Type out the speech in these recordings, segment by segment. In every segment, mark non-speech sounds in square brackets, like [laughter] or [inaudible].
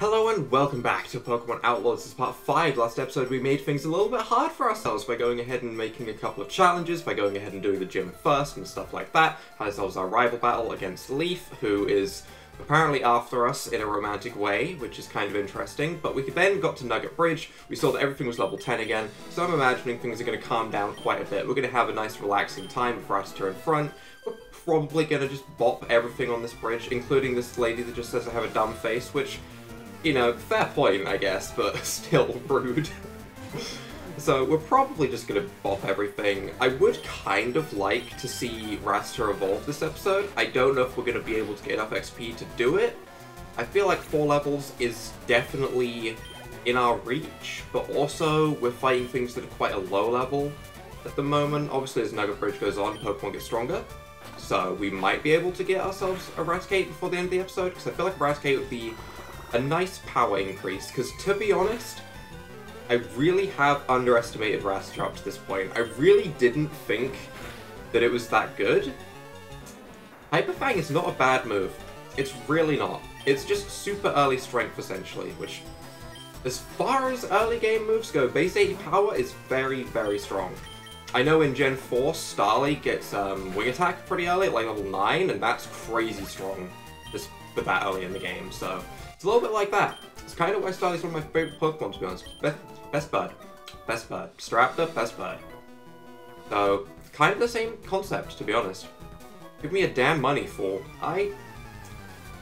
Hello and welcome back to Pokemon Outlaws. This is part 5. Last episode we made things a little bit hard for ourselves by going ahead and making a couple of challenges, by going ahead and doing the gym first and stuff like that. Had ourselves our rival battle against Leaf, who is apparently after us in a romantic way, which is kind of interesting. But we then got to Nugget Bridge, we saw that everything was level 10 again, so I'm imagining things are going to calm down quite a bit. We're going to have a nice relaxing time for us to turn front. We're probably going to just bop everything on this bridge, including this lady that just says I have a dumb face, which you know, fair point, I guess, but [laughs] still rude. so we're probably just gonna bop everything. I would kind of like to see Raster evolve this episode. I don't know if we're gonna be able to get enough XP to do it. I feel like four levels is definitely in our reach, but also we're fighting things that are quite a low level at the moment. Obviously, as Nugget Bridge goes on, Pokemon gets stronger. So we might be able to get ourselves a Raticate before the end of the episode, because I feel like Raticate would be a nice power increase, because to be honest, I really have underestimated Rattata up to this point. I really didn't think that it was that good. Hyper Fang is not a bad move. It's really not. It's just super early strength, essentially, which, as far as early game moves go, base 80 power is very, very strong. I know in Gen 4, Starly gets um, Wing Attack pretty early, like level 9, and that's crazy strong, just for that early in the game, so... It's a little bit like that. It's kind of why Starly's one of my favorite Pokemon, to be honest. Best, best bud. Best bud. Staraptor, best bud. So, kind of the same concept, to be honest. Give me a damn money, fool. I...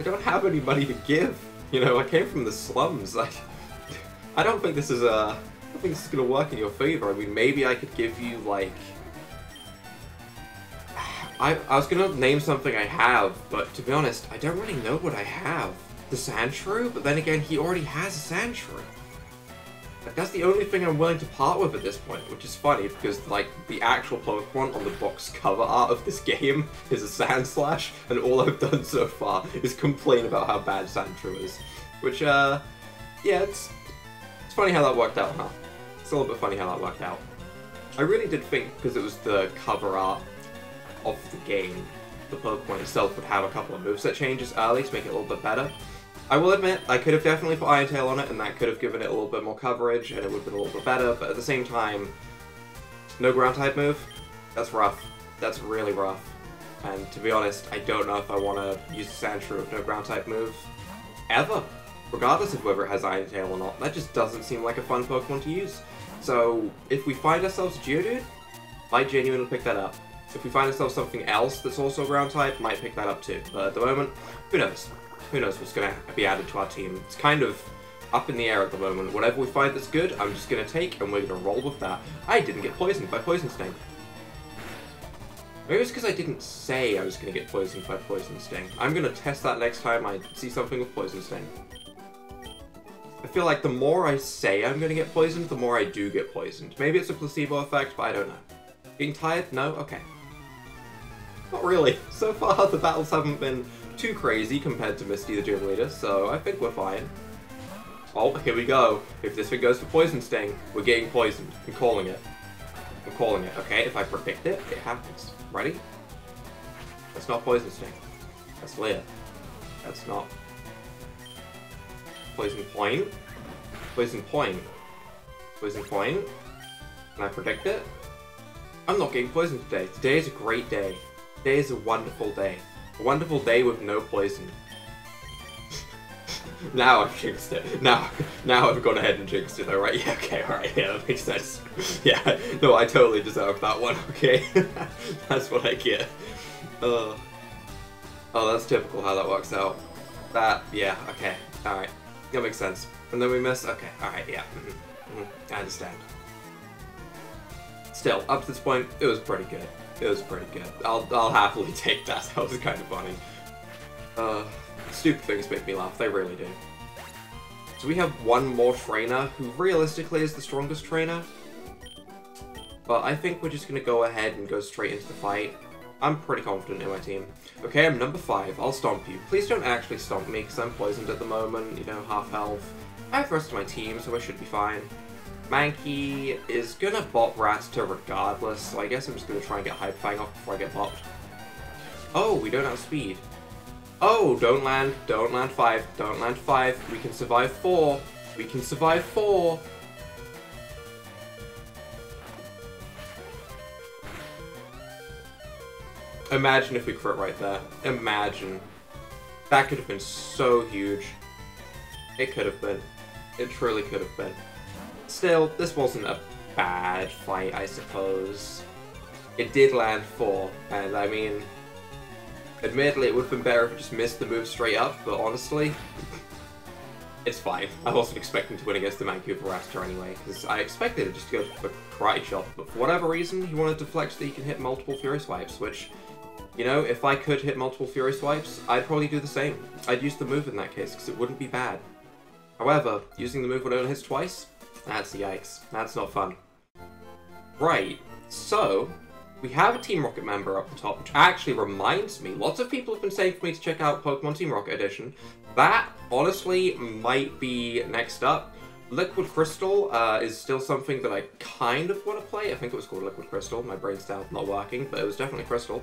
I don't have any money to give. You know, I came from the slums. [laughs] I, I don't think this is, uh... I don't think this is gonna work in your favor. I mean, maybe I could give you, like... I, I was gonna name something I have, but to be honest, I don't really know what I have the Sandshrew, but then again, he already has a Sandshrew. Like, that's the only thing I'm willing to part with at this point, which is funny, because, like, the actual Pokemon on the box cover art of this [laughs] game is a Sand Slash, and all I've done so far is complain about how bad Sandshrew is. Which, uh, yeah, it's, it's funny how that worked out, huh? It's a little bit funny how that worked out. I really did think, because it was the cover art of the game, the Pokemon itself would have a couple of moveset changes early to make it a little bit better. I will admit, I could have definitely put Iron Tail on it, and that could have given it a little bit more coverage, and it would have been a little bit better, but at the same time, no ground type move? That's rough. That's really rough. And to be honest, I don't know if I want to use the Sandshrew with no ground type move. Ever. Regardless of whether it has Iron Tail or not. That just doesn't seem like a fun Pokemon to use. So, if we find ourselves Geodude, might genuinely pick that up. If we find ourselves something else that's also ground type, might pick that up too. But at the moment, who knows? Who knows what's going to be added to our team. It's kind of up in the air at the moment. Whatever we find that's good, I'm just going to take, and we're going to roll with that. I didn't get poisoned by Poison Sting. Maybe it's because I didn't say I was going to get poisoned by Poison Sting. I'm going to test that next time I see something with Poison Sting. I feel like the more I say I'm going to get poisoned, the more I do get poisoned. Maybe it's a placebo effect, but I don't know. Being tired? No? Okay. Not really. [laughs] So far, the battles haven't been too crazy compared to Misty, the gym leader, so I think we're fine. Oh, here we go. If this thing goes for Poison Sting, we're getting poisoned. I'm calling it. I'm calling it, okay? If I predict it, it happens. Ready? That's not Poison Sting. That's Leer. That's not... Poison Point? Poison Point. Poison Point? Can I predict it? I'm not getting poisoned today. Today is a great day. Today is a wonderful day. Wonderful day with no poison. now I've jinxed it. Now, now I've gone ahead and jinxed it. Alright, yeah, okay, alright, yeah, that makes sense. yeah, no, I totally deserve that one, [laughs] okay? that's what I get. Uh, oh, that's typical how that works out. That, yeah, okay, alright. That makes sense. And then we miss? Okay, alright, yeah. Mm -hmm. Mm -hmm. I understand. Still, up to this point, it was pretty good. It was pretty good. I'll, I'll happily [laughs] take that. That was kind of funny. Uh, stupid things make me laugh. They really do. So we have one more trainer who realistically is the strongest trainer. But I think we're just going to go ahead and go straight into the fight. I'm pretty confident in my team. Okay, I'm number 5. I'll stomp you. Please don't actually stomp me, because I'm poisoned at the moment, you know, half health. I have the rest of my team, so I should be fine. Mankey is gonna bop Rattata regardless, so I guess I'm just gonna try and get Hyper Fang off before I get bopped. Oh, we don't have speed. Oh, don't land, don't land five, don't land five. We can survive four. We can survive four. Imagine if we crit right there. Imagine. That could have been so huge. It could have been. It truly could have been. Still, this wasn't a bad fight, I suppose. It did land four, and I mean, admittedly, it would have been better if it just missed the move straight up, but honestly, it's fine. I wasn't expecting to win against the Vancouver Raptor anyway, because I expected it just to go for Karate Chop, but for whatever reason, he wanted to flex that he can hit multiple Fury Swipes, which, you know, if I could hit multiple Fury Swipes, I'd probably do the same. I'd use the move in that case, because it wouldn't be bad. However, using the move when it only hits twice, that's yikes. That's not fun. Right, so, we have a Team Rocket member up the top, which actually reminds me, lots of people have been saying for me to check out Pokemon Team Rocket Edition. That, honestly, might be next up. Liquid Crystal uh, is still something that I kind of want to play. I think it was called Liquid Crystal. My brain's still not working, but it was definitely Crystal.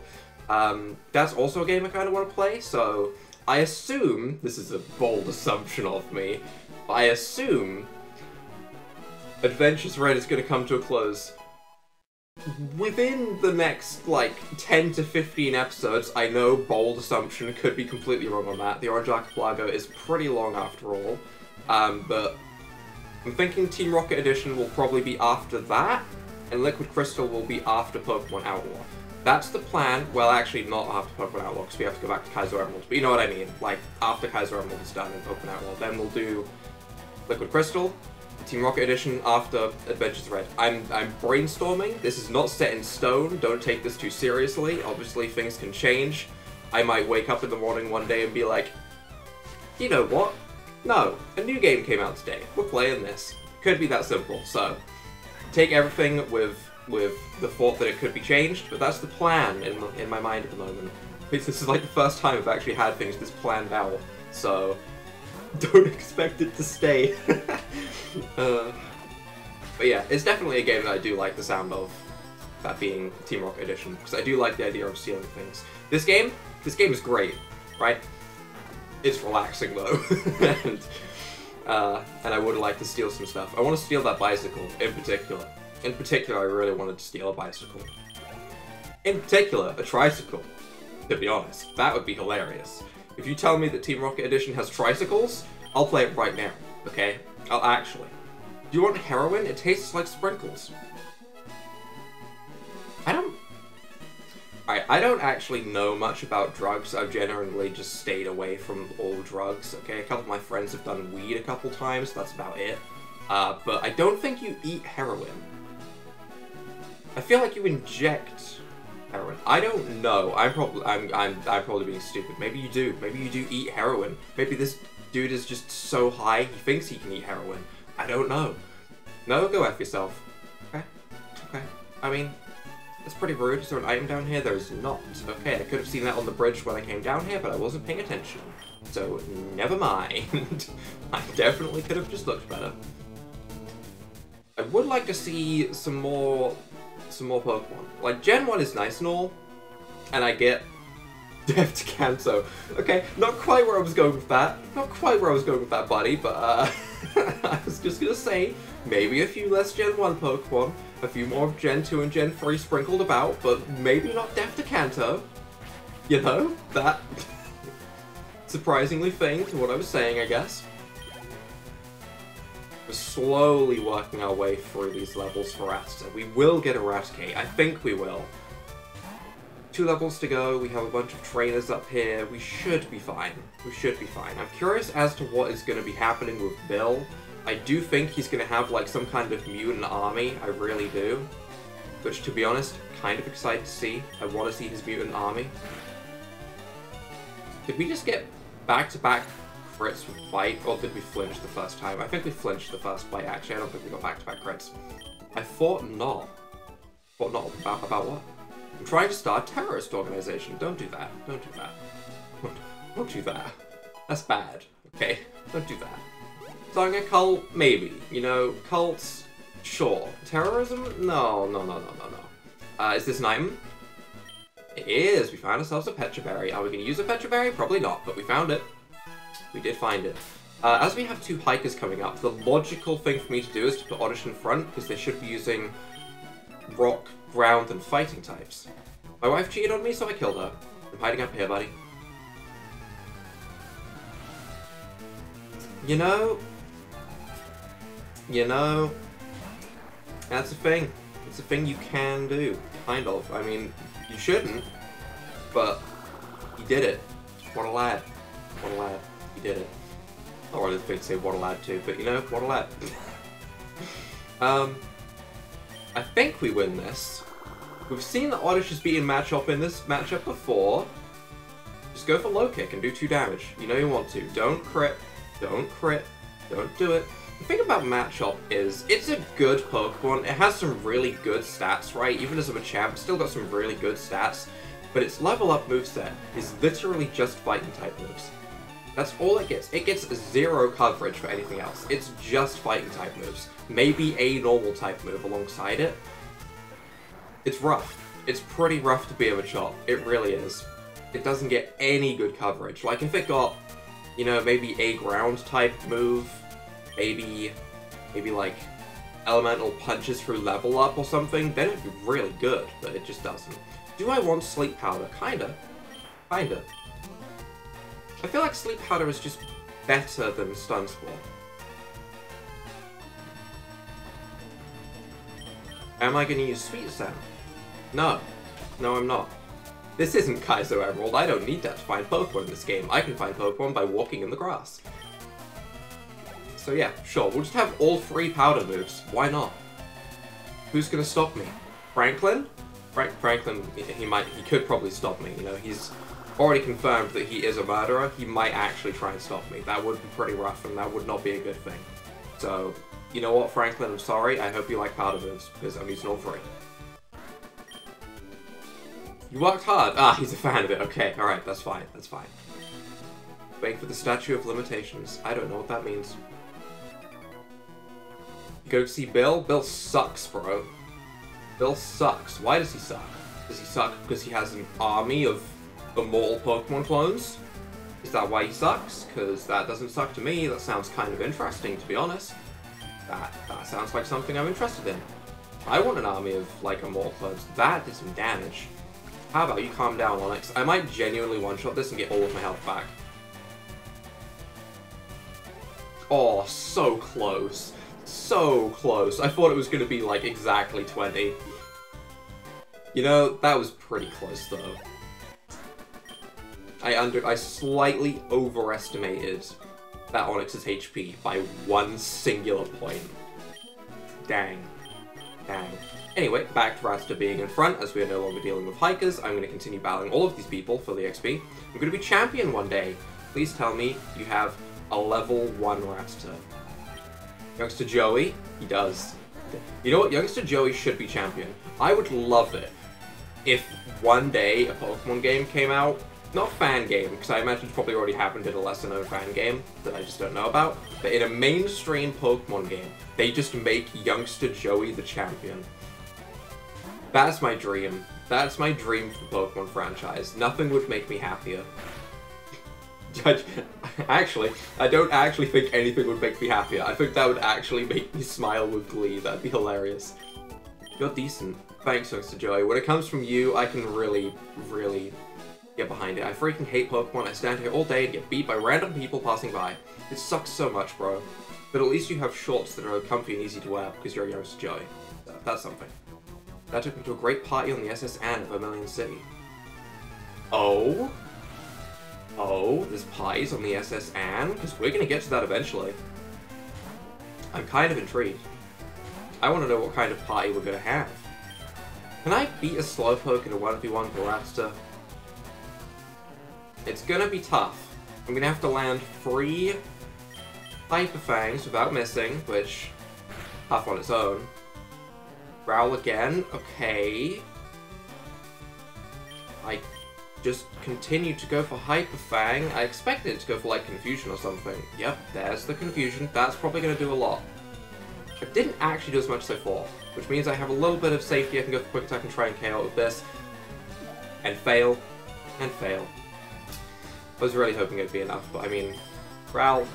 Um, that's also a game I kind of want to play, so I assume, this is a bold assumption of me, but I assume Adventures Red is going to come to a close within the next, like, 10 to 15 episodes, I know bold assumption could be completely wrong on that. The Orange Archipelago is pretty long after all. Um, but I'm thinking Team Rocket Edition will probably be after that, and Liquid Crystal will be after Pokemon Outlaw. That's the plan. Well, actually, not after Pokemon Outlaw, because we have to go back to Kaizo Emerald. But you know what I mean. Like, after Kaizo Emerald is done in Pokemon Outlaw, then we'll do Liquid Crystal, Team Rocket Edition after Adventures Red. I'm I'm brainstorming. This is not set in stone. Don't take this too seriously. Obviously, things can change. I might wake up in the morning one day and be like, you know what? No, a new game came out today. We're playing this. Could be that simple. So, take everything with with the thought that it could be changed, but that's the plan in, in my mind at the moment. This is like the first time I've actually had things this planned out, so [laughs] don't expect it to stay. [laughs] uh, but yeah, it's definitely a game that I do like the sound of, that being Team Rocket Edition, because I do like the idea of stealing things. This game, this game is great, right? It's relaxing though, [laughs] and, uh, and I would like to steal some stuff. I want to steal that bicycle, in particular. In particular, I really wanted to steal a bicycle. In particular, a tricycle, to be honest. That would be hilarious. If you tell me that Team Rocket Edition has tricycles, I'll play it right now, okay? I'll actually. Do you want heroin? It tastes like sprinkles. I don't... Alright, I don't actually know much about drugs. I've generally just stayed away from all drugs, okay? A couple of my friends have done weed a couple times, that's about it. Uh, but I don't think you eat heroin. I feel like you inject heroin. I don't know. I'm probably I'm I'm I'm probably being stupid. Maybe you do. Maybe you do eat heroin. Maybe this dude is just so high he thinks he can eat heroin. I don't know. No, go F yourself. Okay. Okay. I mean, it's pretty rude. Is there an item down here? There's not. Okay, I could have seen that on the bridge when I came down here, but I wasn't paying attention. So, never mind. [laughs] I definitely could have just looked better. I would like to see some more some more Pokemon. Like, Gen 1 is nice and all, and I get [laughs] Death to Kanto. Okay, not quite where I was going with that. Not quite where I was going with that, buddy, but uh, [laughs] I was just gonna say, maybe a few less Gen 1 Pokemon, a few more of Gen 2 and Gen 3 sprinkled about, but maybe not Death to Kanto. You know, that [laughs] surprisingly thing to what I was saying, I guess. We're slowly working our way through these levels for Rattata. We will get a Raticate. I think we will. Two levels to go. We have a bunch of trainers up here. We should be fine. We should be fine. I'm curious as to what is going to be happening with Bill. I do think he's going to have like some kind of mutant army. I really do. Which, to be honest, kind of excited to see. I want to see his mutant army. Did we just get back-to-back -back crits with Bite, or did we flinch the first time? I think we flinched the first Bite, actually. I don't think we got back-to-back -back crits. I thought not. Thought not about, about what? I'm trying to start a terrorist organization. Don't do that. Don't do that. Don't, don't do that. That's bad, okay? Don't do that. Starting a cult? Maybe. You know, cults? Sure. Terrorism? No, no, no, no, no, no. Uh, is this an item? It is! We found ourselves a Pecha Berry. Are we going to use a Pecha Berry? Probably not, but we found it. We did find it. Uh, as we have two hikers coming up, the logical thing for me to do is to put Oddish in front, because they should be using rock, ground, and fighting types. My wife cheated on me, so I killed her. I'm hiding up here, buddy. You know... You know... That's a thing. It's a thing you can do. Kind of. I mean, you shouldn't, but he did it. What a lad. What a lad. He did it. Not really to say a lad too, but you know, a lad. [laughs] um, I think we win this. We've seen that Oddish has beaten Machop in this matchup before. Just go for low kick and do 2 damage. You know you want to. Don't crit. Don't crit. Don't do it. The thing about Machop is, it's a good Pokemon. It has some really good stats, right? Even as of a Machamp, still got some really good stats. But its level up moveset is literally just fighting type moves. That's all it gets. It gets zero coverage for anything else. It's just fighting type moves. Maybe a normal type move alongside it. It's rough. It's pretty rough to be a Machop. It really is. It doesn't get any good coverage. Like if it got, you know, maybe a ground type move, maybe, maybe like elemental punches through level up or something, then it'd be really good, but it just doesn't. Do I want sleep powder? Kinda. Kinda. I feel like Sleep Powder is just better than Stun Spore. Am I going to use Sweet Scent? No. No, I'm not. This isn't Kaizo Emerald. I don't need that to find Pokemon in this game. I can find Pokemon by walking in the grass. So yeah, sure. We'll just have all three powder moves. Why not? Who's going to stop me? Franklin? Frank Franklin, he might, he could probably stop me. You know, he's already confirmed that he is a murderer, he might actually try and stop me. That would be pretty rough, and that would not be a good thing. So, you know what, Franklin, I'm sorry. I hope you like powder moves, because I'm using all three. You worked hard. Ah, he's a fan of it. Okay, alright, that's fine. That's fine. Waiting for the Statue of Limitations. I don't know what that means. go see Bill? Bill sucks, bro. Bill sucks. Why does he suck? Does he suck because he has an army of immortal Pokemon clones? Is that why he sucks? Because that doesn't suck to me. That sounds kind of interesting, to be honest. That, that sounds like something I'm interested in. I want an army of, like, immortal clones. That did some damage. How about you calm down, Onix? I might genuinely one-shot this and get all of my health back. Oh, so close. So close. I thought it was going to be, like, exactly 20. You know, that was pretty close, though. I under I slightly overestimated that Onix's HP by one singular point. Dang. Dang. Anyway, back to Rattata being in front, as we are no longer dealing with hikers. I'm going to continue battling all of these people for the XP. I'm going to be champion one day. Please tell me you have a level 1 Rattata. Youngster Joey, he does. You know what? Youngster Joey should be champion. I would love it if one day a Pokemon game came out not fan game, because I imagine it's probably already happened in a lesser known fan game that I just don't know about, but in a mainstream Pokemon game, they just make youngster Joey the champion. That's my dream. That's my dream for the Pokemon franchise. Nothing would make me happier. [laughs] actually, I don't actually think anything would make me happier. I think that would actually make me smile with glee. That'd be hilarious. You're decent. Thanks, Youngster Joey. When it comes from you, I can really, really get behind it. I freaking hate Pokemon. I stand here all day and get beat by random people passing by. It sucks so much, bro. But at least you have shorts that are comfy and easy to wear because you're a youngster Joey. that's something. That took me to a great party on the SS Anne of Vermilion City. Oh? Oh, there's pies on the SS Anne? Because we're going to get to that eventually. I'm kind of intrigued. I want to know what kind of party we're going to have. Can I beat a Slowpoke in a 1v1 Barasta? It's gonna be tough. I'm gonna have to land three Hyper Fangs without missing, which tough on its own. Growl again, okay. I just continue to go for Hyper Fang. I expected it to go for like Confusion or something. Yep, there's the Confusion. That's probably gonna do a lot. I didn't actually do as much so far, which means I have a little bit of safety. I can go for Quick Attack and try and KO with this. and fail, and fail. I was really hoping it'd be enough, but I mean, Growl,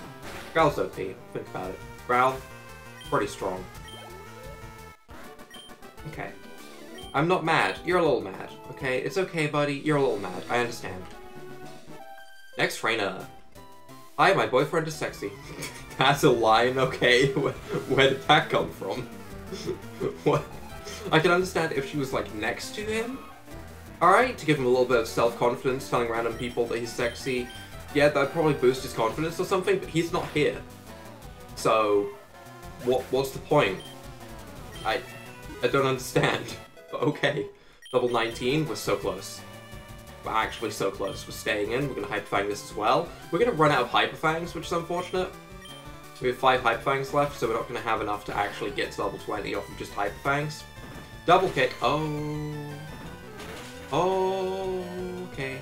Growl's OP, think about it. Growl, pretty strong. Okay. I'm not mad. You're a little mad, okay? It's okay, buddy. You're a little mad. I understand. Next trainer. Hi, my boyfriend is sexy. [laughs] That's a line, okay? [laughs] Where, did that come from? [laughs] what? I can understand if she was, like, next to him. Alright, to give him a little bit of self-confidence, telling random people that he's sexy. Yeah, that'd probably boost his confidence or something, but he's not here. So, what? what's the point? I, I don't understand. [laughs] But okay. Level 19 was so close. We're actually so close. We're staying in. We're to Hyperfang this as well. We're to run out of Hyperfangs, which is unfortunate. We have 5 Hyperfangs left, so we're not to have enough to actually get to level 20 off of just Hyperfangs. Double kick. Oh. Oh. Okay.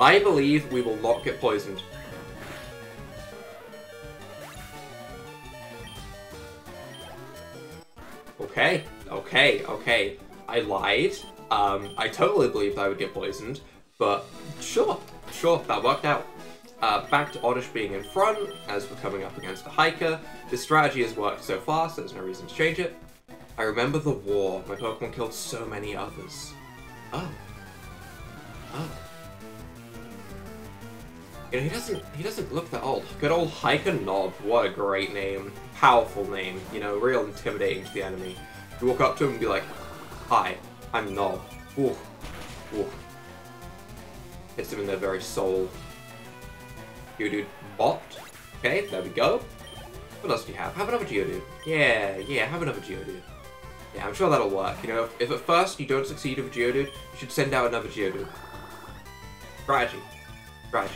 I believe we will not get poisoned. Okay, okay, okay. I lied. Um, I totally believed I would get poisoned, but sure, sure, that worked out. Uh, back to Oddish being in front, as we're coming up against a hiker. This strategy has worked so far, so there's no reason to change it. I remember the war. My Pokemon killed so many others. Oh. Oh. You know, he doesn't he doesn't look that old. Good old Hiker Nob, what a great name. Powerful name, you know, real intimidating to the enemy. You walk up to him and be like, Hi, I'm Nob. Ooh. Ooh. Hits him in their very soul. Geodude bopped. Okay, there we go. What else do you have? Have another Geodude. Yeah, yeah, have another Geodude. Yeah, I'm sure that'll work. You know, if, if at first you don't succeed with Geodude, you should send out another Geodude. Strategy. Strategy.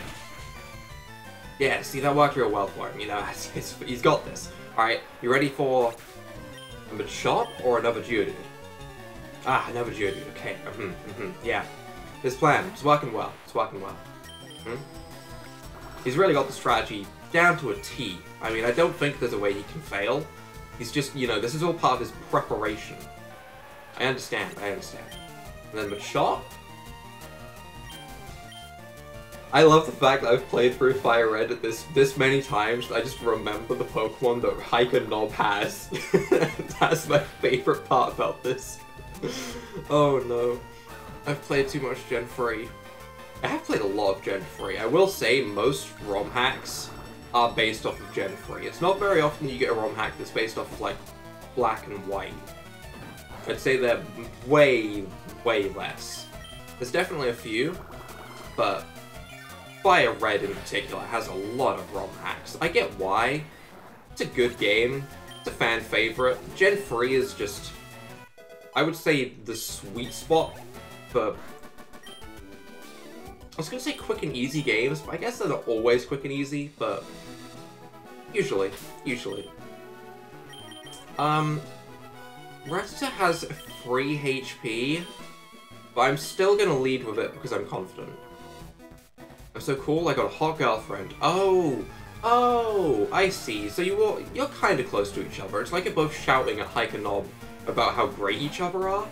Yeah, see, that worked real well for him, you know, [laughs] he's got this. Alright, you ready for a Machop or another Geodude? Ah, another Geodude, okay, mm -hmm, mm -hmm, yeah. His plan, it's working well, it's working well. Mm -hmm. He's really got the strategy down to a T. I mean, I don't think there's a way he can fail. He's just, you know, this is all part of his preparation. I understand, I understand. And then Machop? I love the fact that I've played through Fire Red this this many times. I just remember the Pokemon that Hiker Nob has. [laughs] That's my favorite part about this. oh no. I've played too much Gen 3. I have played a lot of Gen 3. I will say most ROM hacks are based off of Gen 3. It's not very often you get a ROM hack that's based off of, like, black and white. I'd say they're way, way less. There's definitely a few, but Fire Red in particular has a lot of ROM hacks. I get why. It's a good game. It's a fan favorite. Gen 3 is just, I would say, the sweet spot for I was gonna say quick and easy games, but I guess they're not always quick and easy, but usually, usually. Um, Rattata has free HP, but I'm still gonna lead with it because I'm confident. I'm so cool, I got a hot girlfriend. Oh, oh, I see. So you will, you're kind of close to each other. It's like you're both shouting at Hiker Nob about how great each other are,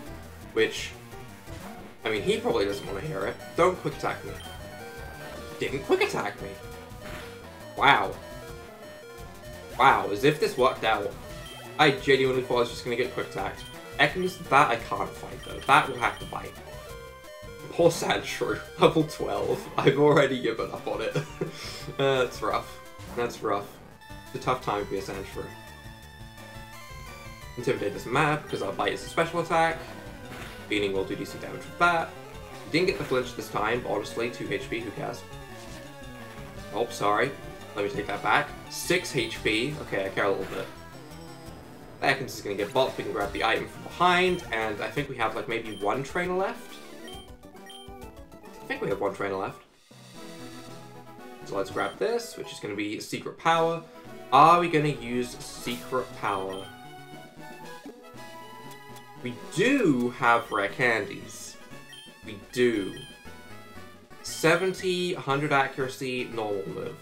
which, I mean, he probably doesn't want to hear it. Don't quick attack me. Didn't quick attack me. Wow. Wow, as if this worked out. I genuinely thought I was just gonna get quick attacked. Ekans, that I can't fight though. That will have to bite. Poor Sandshrew, [laughs] level 12. I've already given up on it. [laughs] uh, that's rough. That's rough. It's a tough time to be a Sandshrew. Intimidate doesn't matter because our bite is a special attack. Beating will do decent damage with that. Didn't get the flinch this time, but honestly, 2 HP, who cares? Oh, sorry. Let me take that back. 6 HP. Okay, I care a little bit. Ekans is going to get bopped. We can grab the item from behind, and I think we have like maybe one trainer left. I think we have one trainer left. So let's grab this, which is going to be Secret Power. Are we going to use Secret Power? We do have rare candies. We do. 70, 100 accuracy, normal move.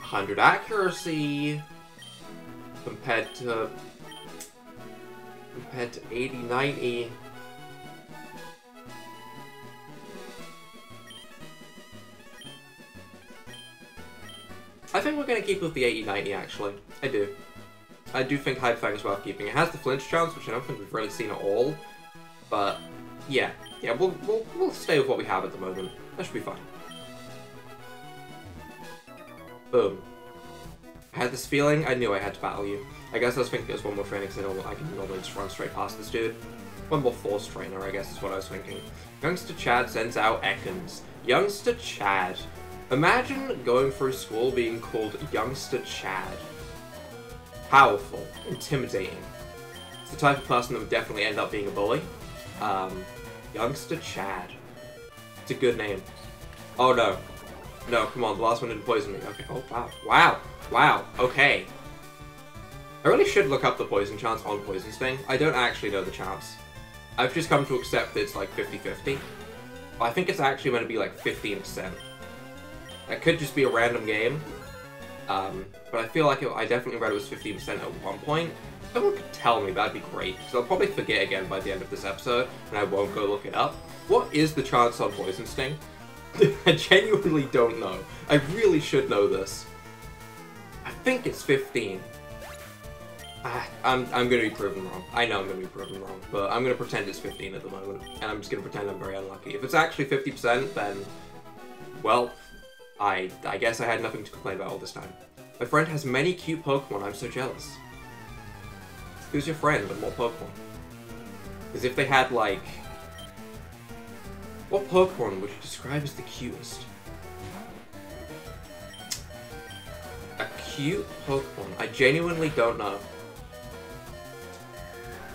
100 accuracy compared to compared to 80, 90. I think we're going to keep with the 80, 90 actually. I do. I do think Hyper Fang is worth keeping. It has the flinch chance, which I don't think we've really seen at all. But, yeah. Yeah, we'll, we'll, we'll stay with what we have at the moment. That should be fine. Boom. I had this feeling, I knew I had to battle you. I guess I was thinking there's one more training because I, I can normally just run straight past this dude. One more force trainer, I guess is what I was thinking. Youngster Chad sends out Ekans. Youngster Chad. Imagine going through school being called Youngster Chad. Powerful. Intimidating. It's the type of person that would definitely end up being a bully. Um, Youngster Chad. It's a good name. Oh no. No, come on, the last one didn't poison me. Okay, oh wow. Wow. Wow, okay. I really should look up the poison chance on Poison Sting. I don't actually know the chance. I've just come to accept that it's like 50-50. I think it's actually going to be like 15%. That could just be a random game. Um, but I feel like it, I definitely read it was 15% at one point. Someone could tell me, that'd be great. Because I'll probably forget again by the end of this episode, and I won't go look it up. What is the chance on Poison Sting? I genuinely don't know. I really should know this. I think it's 15. Ah, I'm, I'm gonna be proven wrong. I know I'm gonna be proven wrong, but I'm gonna pretend it's 15 at the moment, and I'm just gonna pretend I'm very unlucky. If it's actually 50%, then, well, I, I guess I had nothing to complain about all this time. My friend has many cute Pokemon, I'm so jealous. Who's your friend with more Pokemon? Because if they had, like... What Pokemon would you describe as the cutest? A cute Pokemon? I genuinely don't know.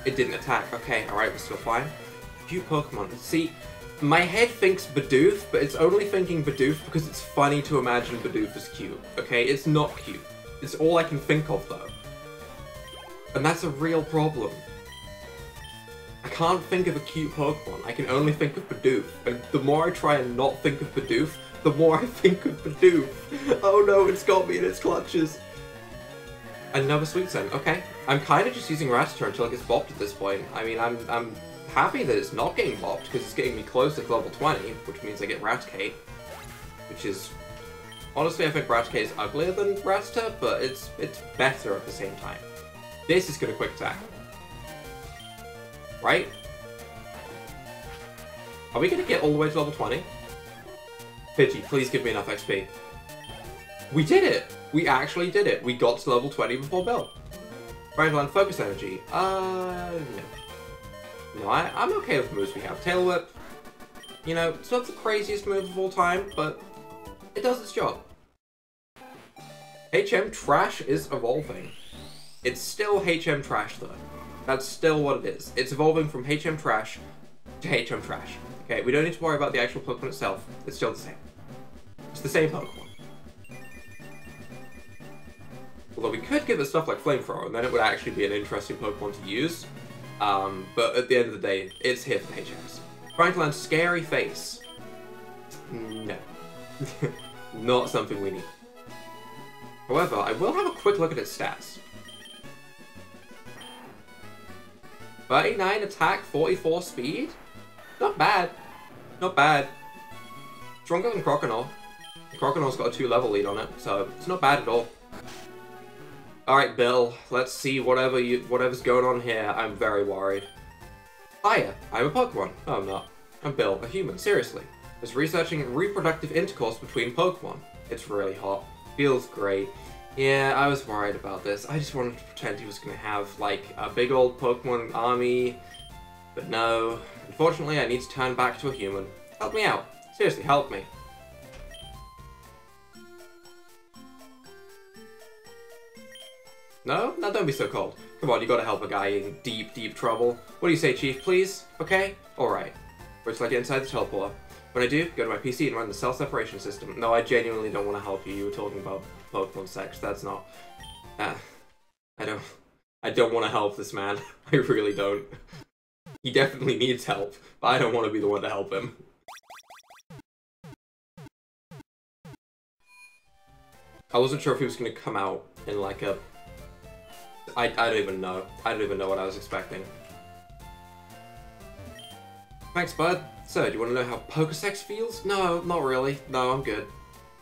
It didn't attack. Okay, alright, we're still fine. Cute Pokemon. See, my head thinks Bidoof, but it's only thinking Bidoof because it's funny to imagine Bidoof as cute, okay? It's not cute. It's all I can think of, though. And that's a real problem. I can't think of a cute Pokemon. I can only think of Bidoof. And the more I try and not think of Bidoof, the more I [laughs] think of Bidoof. Oh no, it's got me in its clutches. Another Sweet Scent. Okay. I'm kind of just using Rattata until it gets bopped at this point. I mean, I'm, I'm happy that it's not getting bopped, because it's getting me close to level 20, which means I get Raticate, which is... Honestly, I think Raticate is uglier than Rattata, but it's it's better at the same time. This is going to quick attack. Right? Are we going to get all the way to level 20? Pidgey, please give me enough XP. We did it! We actually did it. We got to level 20 before Bill. Brandland Focus Energy. Uh, no. No, I, I'm okay with moves we have. Tail Whip, you know, it's not the craziest move of all time, but it does its job. HM Trash is evolving. It's still HM Trash, though. That's still what it is. It's evolving from HM Trash to HM Trash. Okay, we don't need to worry about the actual Pokemon itself. It's still the same. It's the same Pokemon. Although we could give it stuff like Flamethrower, and then it would actually be an interesting Pokemon to use. Um, but at the end of the day, it's here for HMs. Franklin's scary face. No. [laughs] Not something we need. However, I will have a quick look at its stats. 39 attack, 44 speed? Not bad. Not bad. Stronger than Croconaw. Croconaw's got a 2 level lead on it, so it's not bad at all. Alright, Bill, let's see whatever you whatever's going on here. I'm very worried. Ah, Hiya, I'm a Pokemon. No, I'm not. I'm Bill, a human, seriously. I was researching reproductive intercourse between Pokemon. It's really hot. Feels great. Yeah, I was worried about this. I just wanted to pretend he was going to have, like, a big old Pokemon army. But no. Unfortunately, I need to turn back to a human. Help me out. Seriously, help me. No? Now don't be so cold. Come on, you gotta help a guy in deep, deep trouble. What do you say, Chief, please? Okay? Alright. Where till I get inside the teleporter. When I do, go to my PC and run the cell separation system. No, I genuinely don't want to help you. You were talking about Pokemon sex. That's not... Uh, I don't... I don't want to help this man. [laughs] I really don't. He definitely needs help, but I don't want to be the one to help him. I wasn't sure if he was going to come out in like a I, I don't even know. I don't even know what I was expecting. Thanks, bud. So, do you want to know how Pokesex feels? No, not really. No, I'm good.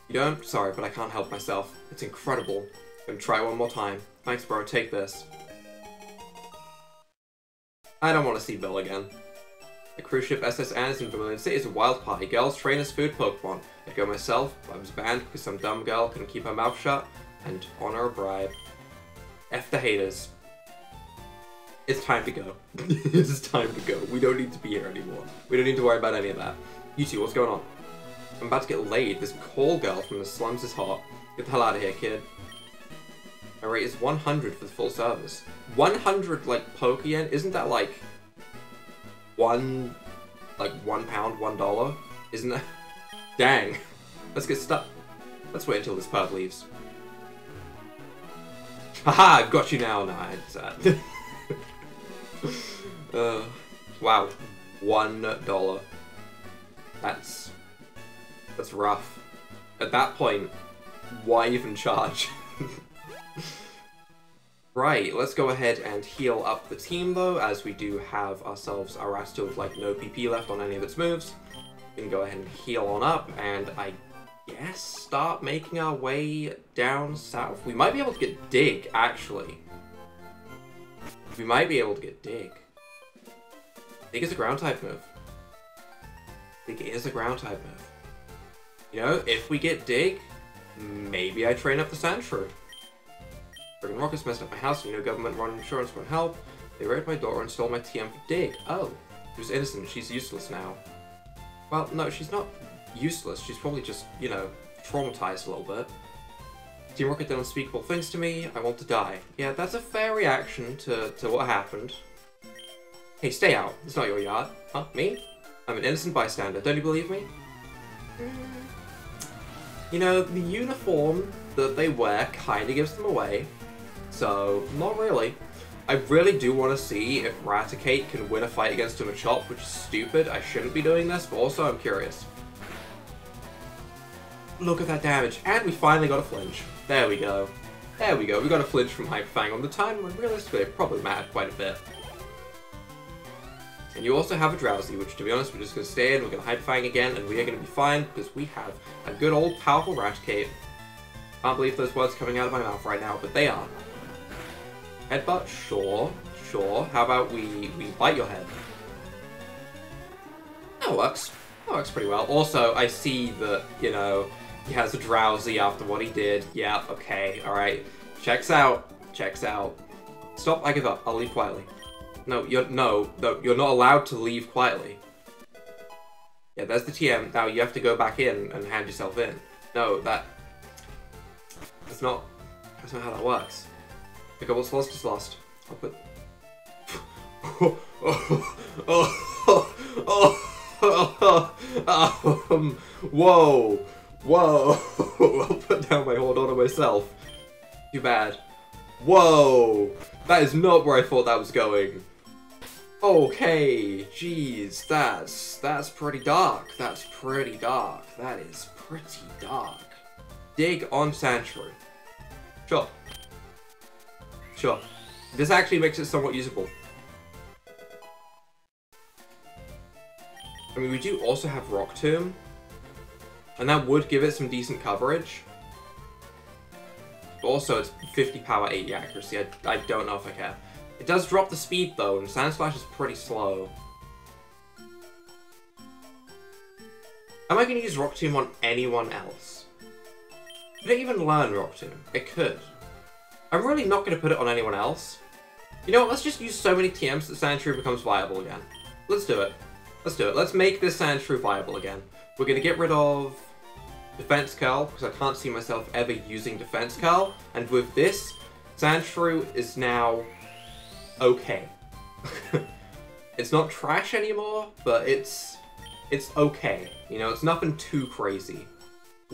You don't? Sorry, but I can't help myself. It's incredible. Gonna try one more time. Thanks, bro. Take this. I don't want to see Bill again. The cruise ship SS Anderson from Vermilion City is a wild party. Girls train as food Pokemon. I go myself. I was banned because some dumb girl couldn't keep her mouth shut and honor a bribe. F the haters. It's time to go. [laughs] it's time to go. We don't need to be here anymore. We don't need to worry about any of that. You two, what's going on? I'm about to get laid. This call girl from the slums is hot. Get the hell out of here, kid. My rate is 100 for the full service. 100, like, poke yen? Isn't that, like, one, like, one pound, one dollar? Isn't that? [laughs] Dang. Let's get stuck. Let's wait until this perv leaves. Haha, I've got you now. Nah, it's, uh, [laughs] uh, wow. One dollar. That's, that's rough. At that point, why even charge? [laughs] Right, let's go ahead and heal up the team though, as we do have ourselves Arasto with like no PP left on any of its moves. We can go ahead and heal on up, and I guess start making our way down south. We might be able to get Dig, actually. We might be able to get Dig. Dig is a ground type move. Dig is a ground type move. You know, if we get Dig, maybe I train up the Sandshrew. Friggin' rockets messed up my house, you know government run insurance won't help. They raided my daughter and stole my TM for Dig. Oh, she was innocent, she's useless now. Well, no, she's not useless, she's probably just, you know, traumatized a little bit. Team Rocket did unspeakable things to me, I want to die. Yeah, that's a fair reaction to, to what happened. Hey, stay out. It's not your yard. Huh? Me? I'm an innocent bystander. Don't you believe me? Mm-hmm. You know, the uniform that they wear kind of gives them away. So, not really. I really do want to see if Raticate can win a fight against a Machop, which is stupid. I shouldn't be doing this, but also I'm curious. Look at that damage. And we finally got a flinch. There we go. There we go. We got a flinch from Hyper Fang on the time when realistically it probably mattered quite a bit. And you also have a Drowsy, which to be honest, we're just going to stay in, we're going to Hyper Fang again, and we are going to be fine because we have a good old powerful Raticate. Can't believe those words coming out of my mouth right now, but they are. Headbutt? Sure. Sure. How about we, we bite your head? That works. That works pretty well. Also, I see that, you know, he has a drowsy after what he did. Yeah, okay, alright. Checks out. Checks out. Stop, I give up. I'll leave quietly. No, you're no, no, you're not allowed to leave quietly. Yeah, there's the TM. Now you have to go back in and hand yourself in. No, that that's not that's not how that works. Okay, what's lost is lost. I'll put. [laughs] oh, oh, oh, oh, um, whoa, whoa! [laughs] I'll put down my hold on myself. Too bad. Whoa! That is not where I thought that was going. Okay, jeez, that's that's pretty dark. That's pretty dark. That is pretty dark. Dig on Sandshrew. Sure. Sure. This actually makes it somewhat usable. I mean, we do also have Rock Tomb. And that would give it some decent coverage. Also, it's 50 power, 80 accuracy. I, I don't know if I care. It does drop the speed, though, and Sandslash is pretty slow. Am I going to use Rock Tomb on anyone else? Could it even learn Rock Tomb? It could. I'm really not going to put it on anyone else. You know what, let's just use so many TMs that Sandshrew becomes viable again. Let's do it. Let's do it. Let's make this Sandshrew viable again. We're going to get rid of Defense Curl, because I can't see myself ever using Defense Curl. And with this, Sandshrew is now okay. [laughs] it's not trash anymore, but it's it's okay. You know, it's nothing too crazy.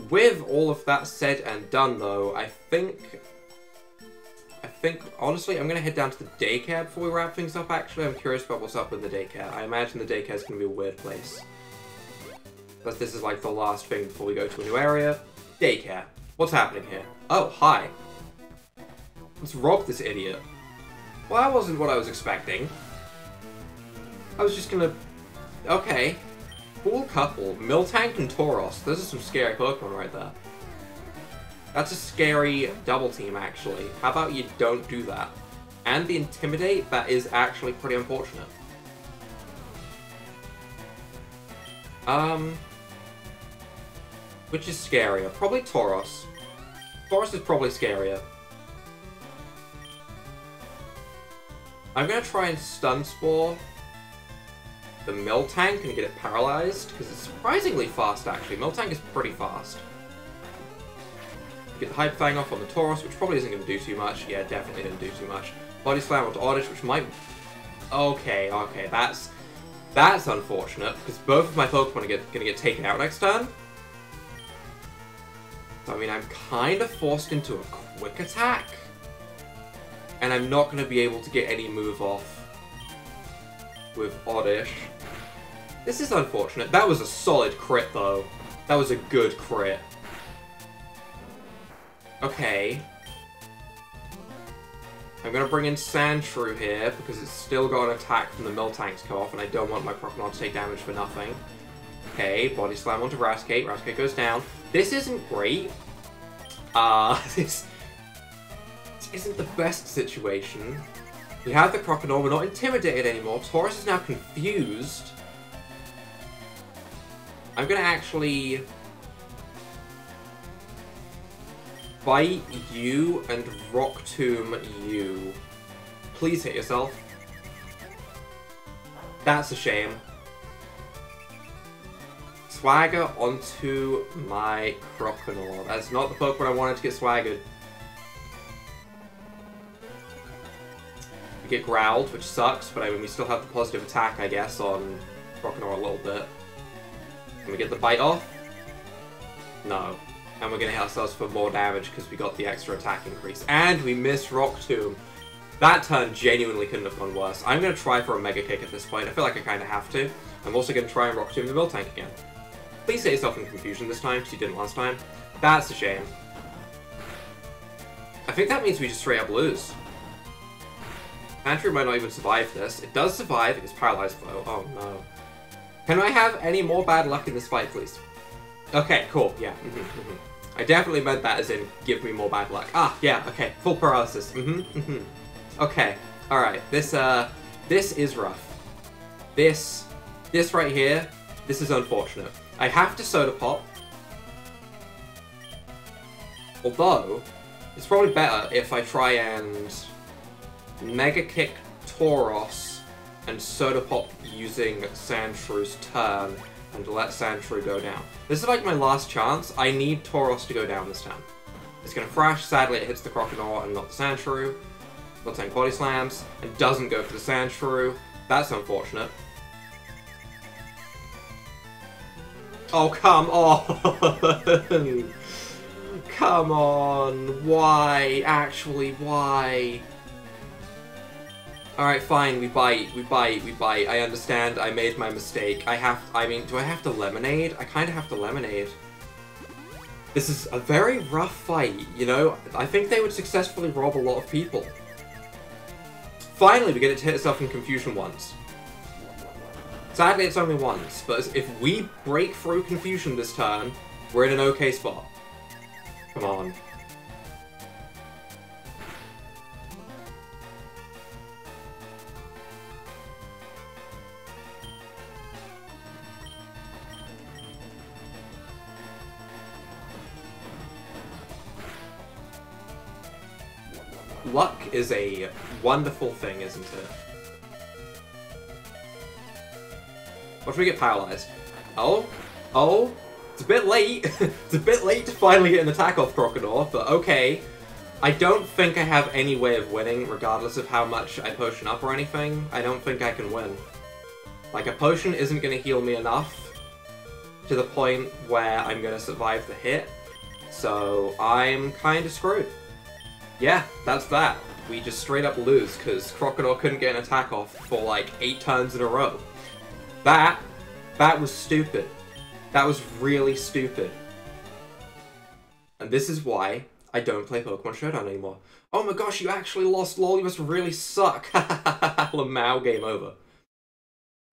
With all of that said and done, though, I think I think, honestly, I'm going to head down to the daycare before we wrap things up, actually. I'm curious about what's up with the daycare. I imagine the daycare is going to be a weird place. But this is like the last thing before we go to a new area. Daycare. What's happening here? Oh, hi. Let's rob this idiot. Well, that wasn't what I was expecting. I was just gonna okay. Cool couple. Miltank and Tauros. Those are some scary Pokemon right there. That's a scary double team, actually. How about you don't do that? And the Intimidate, that is actually pretty unfortunate. Um... Which is scarier? Probably Tauros. Tauros is probably scarier. I'm gonna try and Stun Spore the Miltank and get it paralyzed, because it's surprisingly fast actually. Miltank is pretty fast. Get the Hyper Fang off on the Tauros, which probably isn't going to do too much. Yeah, definitely didn't do too much. Body Slam onto Oddish, which might... Okay, okay, that's... That's unfortunate, because both of my Pokemon are going to get taken out next turn. I mean, I'm kind of forced into a quick attack. And I'm not going to be able to get any move off with Oddish. This is unfortunate. That was a solid crit, though. That was a good crit. Okay. I'm gonna bring in Sandshrew here, because it's still got an attack from the Miltank to go off, and I don't want my Crocodile to take damage for nothing. Okay, Body Slam onto Raticate. Raticate goes down. This isn't great. Uh, this, [laughs] this isn't the best situation. We have the Crocodile, we're not intimidated anymore. Tauros is now confused. I'm gonna actually... Bite you and Rock Tomb you. Please hit yourself. That's a shame. Swagger onto my Croconaw. That's not the Pokemon I wanted to get swaggered. We get Growled, which sucks, but I mean, we still have the positive attack, I guess, on Croconaw a little bit. Can we get the bite off? No. And we're going to hit ourselves for more damage because we got the extra attack increase. And we miss Rock Tomb. That turn genuinely couldn't have gone worse. I'm going to try for a Mega Kick at this point. I feel like I kind of have to. I'm also going to try and Rock Tomb the Miltank again. Please hit yourself in Confusion this time, because you didn't last time. That's a shame. I think that means we just straight up lose. Sandshrew might not even survive this. It does survive. It's paralyzed though. Oh no. Can I have any more bad luck in this fight, please? Okay, cool. Yeah. Mm -hmm, mm -hmm. I definitely meant that as in give me more bad luck. Ah, yeah. Okay. Full paralysis. Mm -hmm, mm -hmm. Okay. All right. This uh, this is rough. This, this right here. This is unfortunate. I have to soda pop. Although, it's probably better if I try and Mega Kick Tauros and Soda Pop using Sandshrew's turn and let Sandshrew go down. This is like my last chance. I need Tauros to go down this time. It's gonna Thrash, sadly it hits the Crocodile and not the Sandshrew. Not saying Body Slams, and doesn't go for the Sandshrew. That's unfortunate. Oh, come on! come on! Why? Actually, why? Alright, fine, we bite, we bite, we bite. I understand, I made my mistake. I have, I mean, do I have to lemonade? I kind of have to lemonade. This is a very rough fight, you know? I think they would successfully rob a lot of people. Finally, we get it to hit itself in confusion once. Sadly, it's only once, but if we break through confusion this turn, we're in an okay spot. Come on. luck is a wonderful thing, isn't it? What if we get paralyzed? Oh? Oh? It's a bit late. [laughs] it's a bit late to finally get an attack off Crocodile, but okay. I don't think I have any way of winning, regardless of how much I potion up or anything. I don't think I can win. Like, a potion isn't going to heal me enough to the point where I'm going to survive the hit, so I'm kind of screwed yeah, that's that. We just straight up lose because Crocodile couldn't get an attack off for like eight turns in a row. That, that was stupid. That was really stupid. And this is why I don't play Pokemon Showdown anymore. Oh my gosh, you actually lost LOL, you must really suck. [laughs] Lamau, game over.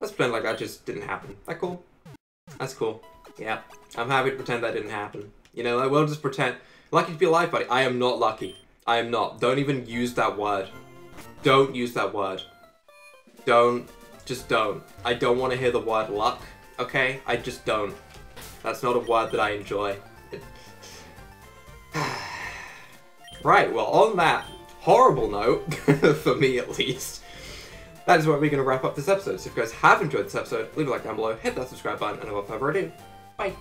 Let's pretend like that just didn't happen. That cool? That's cool. Yeah. I'm happy to pretend that didn't happen. You know, I will just pretend. Lucky to be alive, buddy. I am not lucky. I am not. Don't even use that word. Don't use that word. Don't. Just don't. I don't want to hear the word luck, okay? I just don't. That's not a word that I enjoy. [sighs] right, well, on that horrible note, [laughs] for me at least, that is where we're going to wrap up this episode. So if you guys have enjoyed this episode, leave a like down below, hit that subscribe button, and without further ado, bye.